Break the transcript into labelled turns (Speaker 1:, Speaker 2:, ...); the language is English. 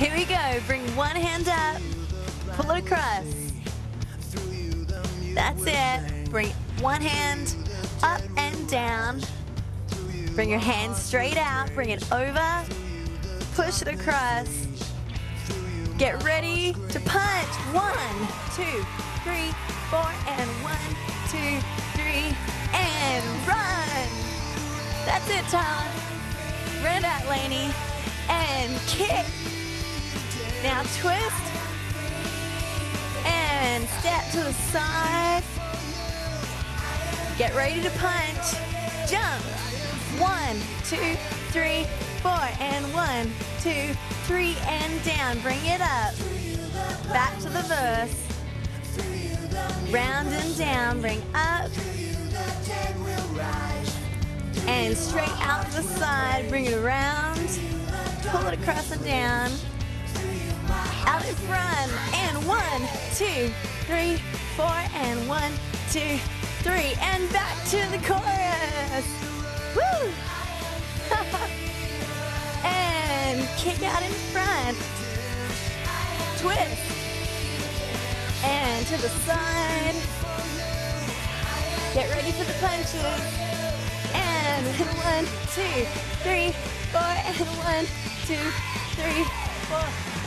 Speaker 1: we go. Bring one hand up, pull it across. That's it. Bring one hand up and down. Bring your hand straight out, bring it over, push it across. Get ready to punch. One, two, three, four, and one, two, three, and run. That's it, Tyler. Run out, Laney. And kick. Now twist. And step to the side. Get ready to punch. Jump. One, two, three, four, and one, two, three, and down. Bring it up. Back to the verse. Round and down, bring up. And straight out to the side, bring it around. Pull it across and down. Out in front, and one, two, three, four, and one, two, three, and back to the chorus. Woo! and kick out in front. Twist. And to the side. Get ready for the punches. And one, two, three, four, and one, two, three, four.